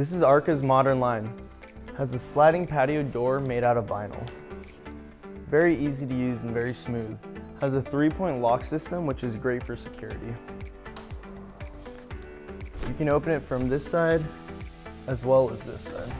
This is Arka's modern line. Has a sliding patio door made out of vinyl. Very easy to use and very smooth. Has a three-point lock system, which is great for security. You can open it from this side as well as this side.